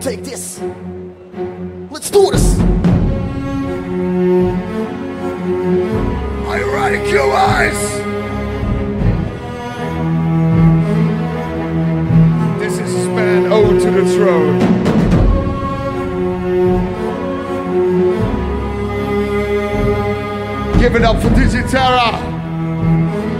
Take this. Let's do this. Are you ready, Q Eyes? This is Span Ode to the Throne. give it up for Digiterra.